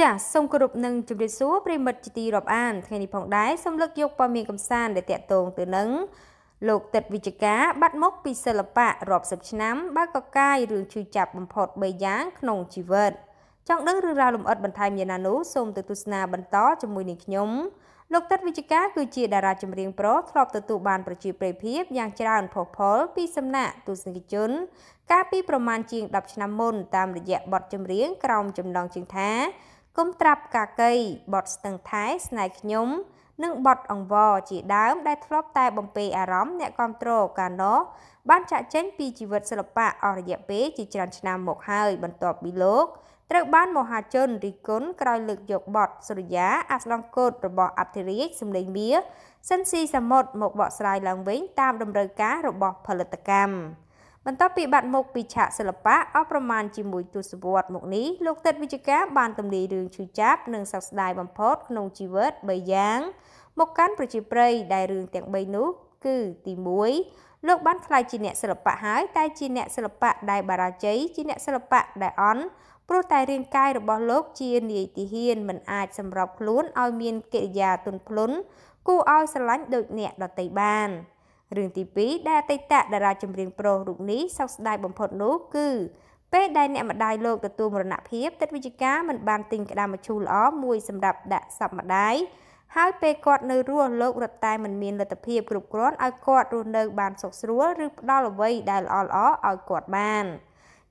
ចាសសូមគោរពនឹងជម្រាបសួរប្រិមិត្តជាទីរាប់អានថ្ងៃនេះផងដែរសូមលើកយកព័ត៌មានកំសាន្តដែលតាក់ទងទៅនឹងលោកទឹកវិជ្ជការបាត់មុខពីសិល្បៈរាប់សិបឆ្នាំបើកកកាយរឿងឈឺចាប់បំផុត3យ៉ាងក្នុងជីវិតចង់ដឹងរឿងរ៉ាវលម្អិតបន្ថែមយ៉ាងណានោះសូមទៅទស្សនាបន្តជាមួយនឹងខ្ញុំលោកទឹកវិជ្ជការគឺជាតារាចម្រៀងប្រុសធ្លាប់ទទួលបានប្រជាប្រិយភាពយ៉ាងច្រើនផុសផុលពីសំណាក់ទស្សនិកជន កាលពីប្រមាណជាង10ឆ្នាំមុនតាមរយៈបទចម្រៀងក្រោមចំណងជើងថា គុំត្រាប់កាកៃបត់ស្ទឹងថែស្នេហ៍ខ្ញុំនិងបត់អង្វរជាដើមដែលធ្លាប់តែបំពេអារម្មណ៍អ្នកគ្រប់គ្រងកាលនោះបានចាក់ចេញពីជីវិតសិល្បៈអស់រយៈពេលជាច្រើនឆ្នាំមកហើយបន្ទាប់ពីលោកត្រូវបានមហាជនរិះគន់ក្រោយលើកយកបទសុរិយាអាស្លង់កូតរបស់អធិរាជសម្លេងមាសិនស៊ីសមុទ្រមកបកស្រាយឡើងវិញតាមតម្រូវការរបស់ផលិតកម្ម បន្ទាប់ពីបាត់មុខពីឆាកសិល្បៈអស់ប្រមាណជាមួយទសវត្សរ៍មកនេះលោកតិតវិជ្ជការបានទម្លាយរឿងឈឺចាប់និងសោកស្ដាយបំផុតក្នុងជីវិត3យ៉ាងមកកាន់ប្រជាប្រិយដែលរឿងទាំង3នោះគឺទី1លោកបានក្លាយជាអ្នកសិល្បៈហើយតែជាអ្នកសិល្បៈដែលបារាជ័យជាអ្នកសិល្បៈដែលអន់ព្រោះតែរាងកាយរបស់លោកជានាយទាហានមិនអាចសម្របខ្លួនឲ្យមានកិរិយាទន់ភ្លន់គួរឲ្យស្រឡាញ់ដូចអ្នកដតីបាន។ រឿងទី2ដែលអតីតតារាចម្រៀងប្រុសរូបនេះសោកស្ដាយបំផុតនោះគឺពេលដែលអ្នកម្ដាយលោកទទួលមរណភាពទឹកវិជ្ជការមិនបានទិញក្តាមមឈូសល្អមួយសម្រាប់ដាក់សពម្ដាយហើយពេលគាត់នៅរស់លោករត់តែមិនមានលទ្ធភាពគ្រប់គ្រាន់ឲ្យគាត់រស់នៅបានសុខស្រួលឬផ្ដល់អ្វីដែលល្អល្អឲ្យគាត់បាន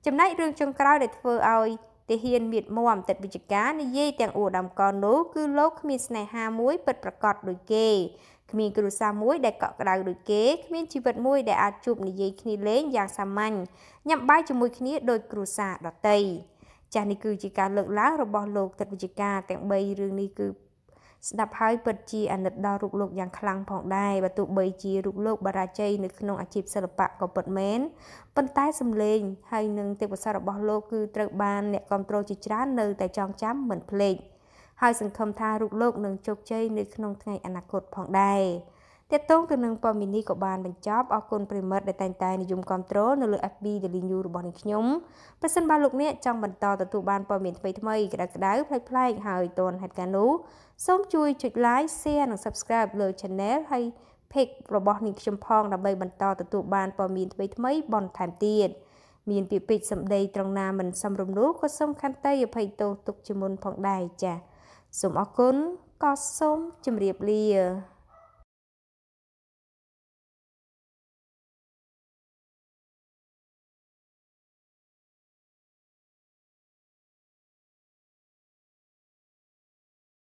ចំណែករឿងចុងក្រោយដែលធ្វើឲ្យទាហានមៀតមមទឹកវិជ្ជការនិយាយទាំងអួរដំកននោះគឺលោកគ្មានស្នេហាមួយពិតប្រកបដូចគេ គ្មានគ្រួសារមួយដែលកក់ក្ដៅដូចគេគ្មានជីវិតមួយដែលអាចជួបនិយាយគ្នាលេងយ៉ាងសាមញ្ញញ៉ាំបាយជាមួយគ្នាដូចគ្រួសារដតីចាស់នេះគឺជាការលើកឡើងរបស់លោកទឹកវិជ្ជការទាំង3រឿងនេះគឺស្ដាប់ហើយពិតជាអាណិតដល់រូបលោកយ៉ាងខ្លាំងផងដែរបើទោះបីជារូបលោកបារាជ័យនៅក្នុងអាជីពសិល្បៈក៏ពិតមែនប៉ុន្តែសំឡេងហើយនឹងទេពកោសល្យរបស់លោកគឺត្រូវបានអ្នកគ្រប់គ្រងជាច្រើននៅតែចងចាំមិនភ្លេច។ ហើយសង្ឃឹមថារូបលោកនឹងជោគជ័យនៅក្នុងថ្ងៃអនាគតផងដែរទាក់ទងទៅនឹងព័ត៌មាននេះក៏បានបញ្ចប់អរគុណប្រិមិត្តដែលតែងតែនិយមគ្រប់គ្រងនៅលើ FB Daily News របស់នាងខ្ញុំប្រសិនបើលោកអ្នកចង់បន្តទទួលបានព័ត៌មានថ្មីថ្មីក្តៅក្តៅប្លែកប្លែកហើយទាន់ហេតុការណ៍នោះសូមជួយចុច Like Share និង Subscribe លើ Channel ហើយ Page របស់នាងខ្ញុំផងដើម្បីបន្តទទួលបានព័ត៌មានថ្មីថ្មីបន្ថែមទៀតមានពាក្យពេចន៍សម្ដីត្រង់ណាមិនសមរម្យនោះក៏សូមខន្តីអភ័យទោសទុកជាមុនផងដែរចា៎ សូមអរគុណក៏សូមជម្រាបលា